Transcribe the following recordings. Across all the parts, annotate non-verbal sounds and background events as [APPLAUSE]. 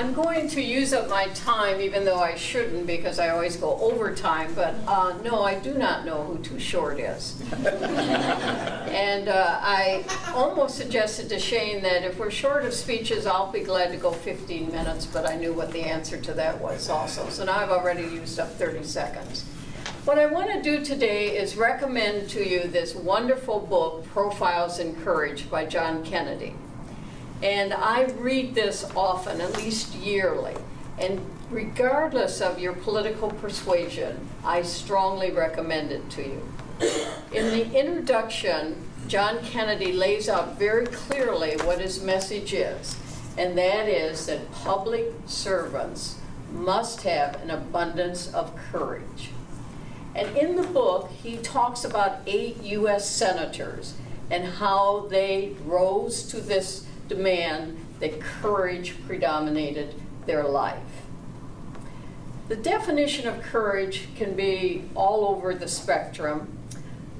I'm going to use up my time, even though I shouldn't, because I always go overtime, but uh, no, I do not know who Too Short is. [LAUGHS] and uh, I almost suggested to Shane that if we're short of speeches, I'll be glad to go 15 minutes, but I knew what the answer to that was also. So now I've already used up 30 seconds. What I want to do today is recommend to you this wonderful book, Profiles in Courage by John Kennedy. And I read this often, at least yearly. And regardless of your political persuasion, I strongly recommend it to you. In the introduction, John Kennedy lays out very clearly what his message is, and that is that public servants must have an abundance of courage. And in the book, he talks about eight U.S. senators and how they rose to this demand that courage predominated their life. The definition of courage can be all over the spectrum.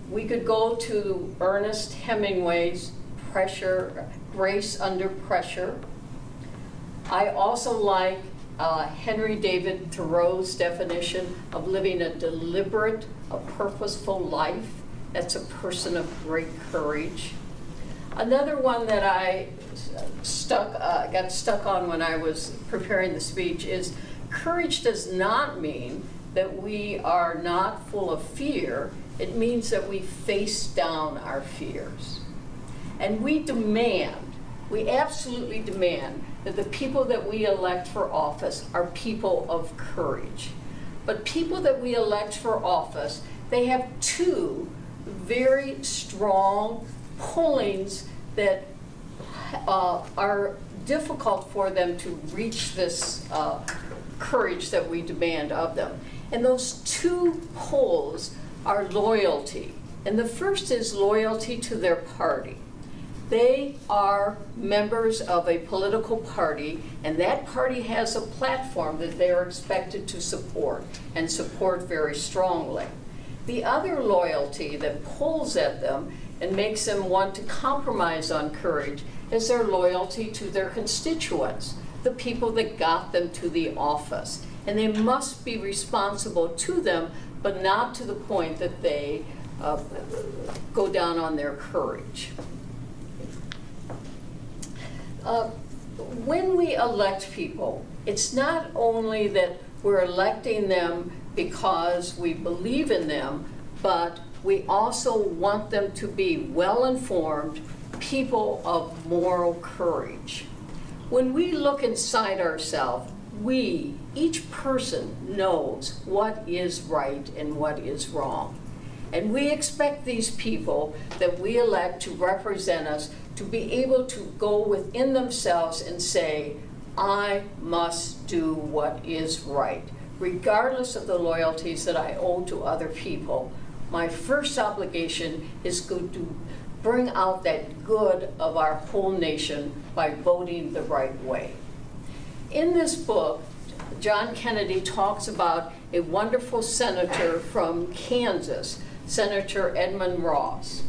We could go to Ernest Hemingway's pressure, grace under pressure. I also like uh, Henry David Thoreau's definition of living a deliberate, a purposeful life. That's a person of great courage. Another one that I stuck, uh, got stuck on when I was preparing the speech is courage does not mean that we are not full of fear. It means that we face down our fears. And we demand, we absolutely demand that the people that we elect for office are people of courage. But people that we elect for office, they have two very strong pullings that uh, are difficult for them to reach this uh, courage that we demand of them. And those two poles are loyalty. And the first is loyalty to their party. They are members of a political party, and that party has a platform that they are expected to support, and support very strongly. The other loyalty that pulls at them and makes them want to compromise on courage is their loyalty to their constituents, the people that got them to the office. And they must be responsible to them, but not to the point that they uh, go down on their courage. Uh, when we elect people, it's not only that we're electing them because we believe in them, but we also want them to be well-informed people of moral courage. When we look inside ourselves, we, each person knows what is right and what is wrong. And we expect these people that we elect to represent us to be able to go within themselves and say, I must do what is right, regardless of the loyalties that I owe to other people my first obligation is to bring out that good of our whole nation by voting the right way. In this book, John Kennedy talks about a wonderful senator from Kansas, Senator Edmund Ross.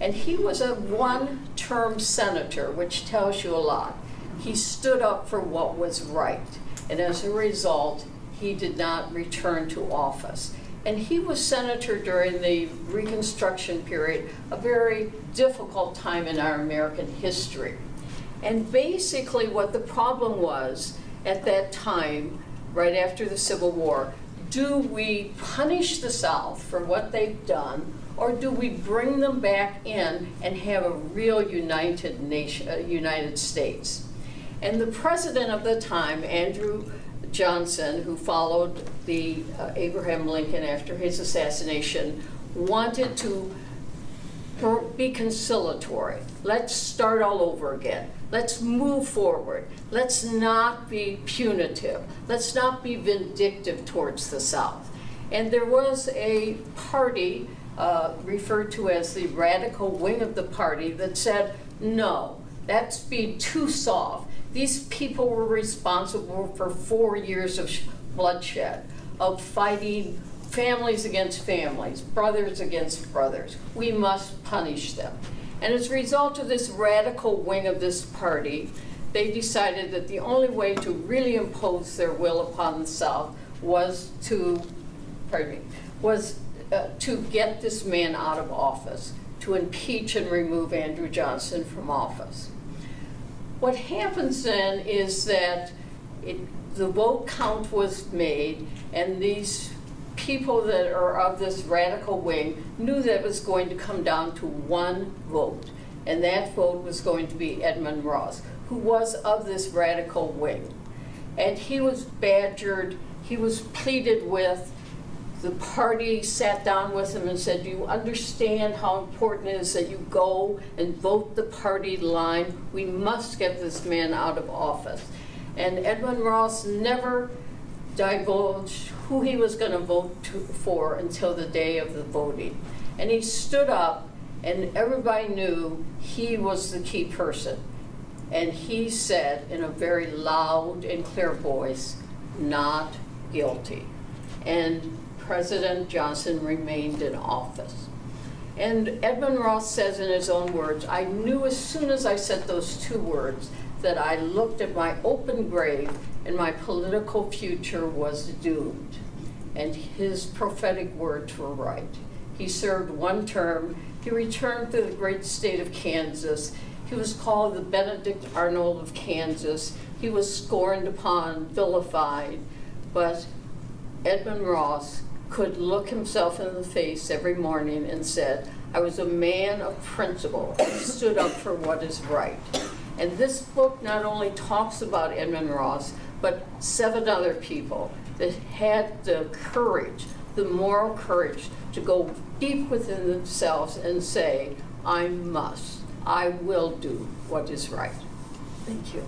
And he was a one-term senator, which tells you a lot. He stood up for what was right. And as a result, he did not return to office. And he was senator during the Reconstruction period, a very difficult time in our American history. And basically what the problem was at that time, right after the Civil War, do we punish the South for what they've done, or do we bring them back in and have a real united nation, uh, United States? And the president of the time, Andrew Johnson, who followed the uh, Abraham Lincoln after his assassination, wanted to be conciliatory. Let's start all over again. Let's move forward. Let's not be punitive. Let's not be vindictive towards the South. And there was a party uh, referred to as the radical wing of the party that said, no, that's too soft. These people were responsible for four years of bloodshed, of fighting families against families, brothers against brothers. We must punish them. And as a result of this radical wing of this party, they decided that the only way to really impose their will upon the South was to, pardon me, was uh, to get this man out of office, to impeach and remove Andrew Johnson from office. What happens then is that it, the vote count was made, and these people that are of this radical wing knew that it was going to come down to one vote, and that vote was going to be Edmund Ross, who was of this radical wing. And he was badgered, he was pleaded with, the party sat down with him and said, do you understand how important it is that you go and vote the party line? We must get this man out of office. And Edmund Ross never divulged who he was going to vote for until the day of the voting. And he stood up, and everybody knew he was the key person. And he said in a very loud and clear voice, not guilty. And President Johnson remained in office. And Edmund Ross says in his own words, I knew as soon as I said those two words that I looked at my open grave and my political future was doomed. And his prophetic words were right. He served one term. He returned to the great state of Kansas. He was called the Benedict Arnold of Kansas. He was scorned upon, vilified. But Edmund Ross could look himself in the face every morning and said, I was a man of principle. I stood up for what is right. And this book not only talks about Edmund Ross, but seven other people that had the courage, the moral courage to go deep within themselves and say, I must, I will do what is right. Thank you.